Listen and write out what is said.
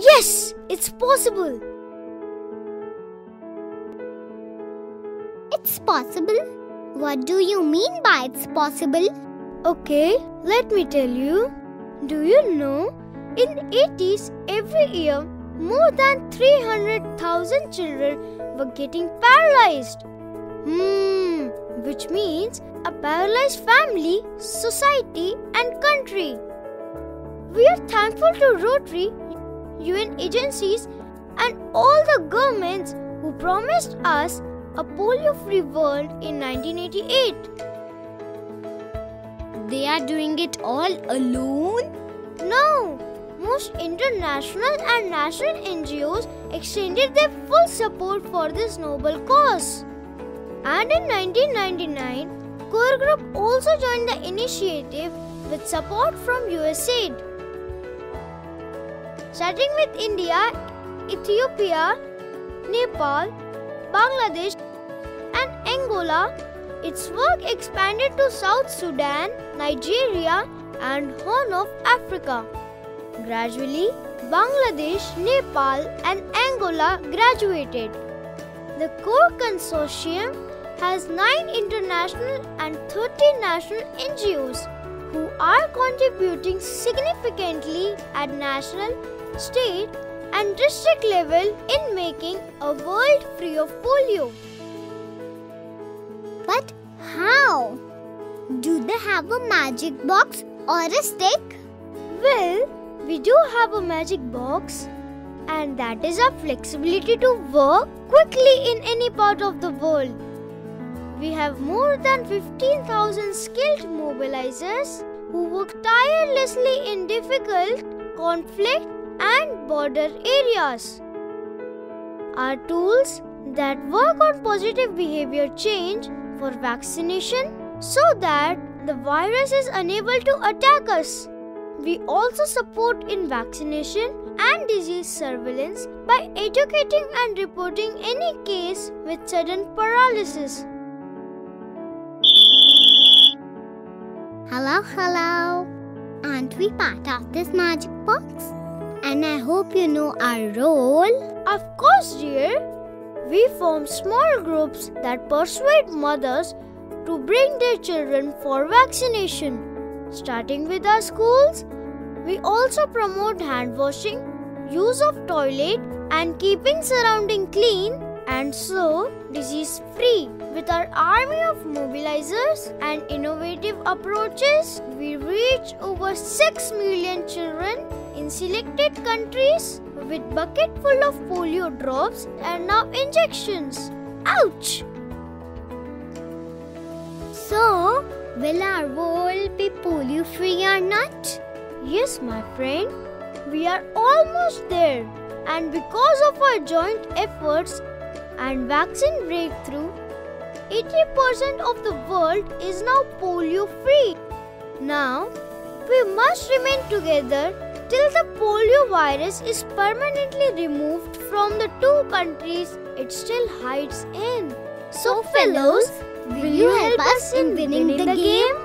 Yes, it's possible. It's possible? What do you mean by it's possible? Okay, let me tell you. Do you know in 80s every year more than 300,000 children were getting paralyzed. Hmm, which means a paralyzed family, society and country. We are thankful to Rotary, UN agencies and all the governments who promised us a polio-free world in 1988. They are doing it all alone? No, most international and national NGOs extended their full support for this noble cause. And in 1999, Core Group also joined the initiative with support from USAID. Starting with India, Ethiopia, Nepal, Bangladesh, and Angola, its work expanded to South Sudan, Nigeria, and Horn of Africa. Gradually, Bangladesh, Nepal, and Angola graduated. The core consortium has 9 international and 30 national NGOs who are contributing significantly at national, state, and district level in making a world free of polio. But how? Do they have a magic box or a stick? Well, we do have a magic box, and that is our flexibility to work quickly in any part of the world. We have more than 15,000 skilled mobilizers who work tirelessly in difficult, conflict, and border areas. Our tools that work on positive behavior change for vaccination so that the virus is unable to attack us. We also support in vaccination and disease surveillance by educating and reporting any case with sudden paralysis. Hello, hello. Aren't we part of this magic box? And I hope you know our role. Of course, dear. We form small groups that persuade mothers to bring their children for vaccination. Starting with our schools, we also promote hand washing, use of toilet and keeping surrounding clean and so disease free. With our army of mobilizers and innovative approaches, we reach over 6 million children in selected countries with bucket full of polio drops and now injections. Ouch! So, will our world be polio free or not? Yes, my friend, we are almost there. And because of our joint efforts and vaccine breakthrough, 80% of the world is now polio free. Now, we must remain together till the polio virus is permanently removed from the two countries it still hides in. So, fellows, will you help us in winning the game?